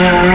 Yeah.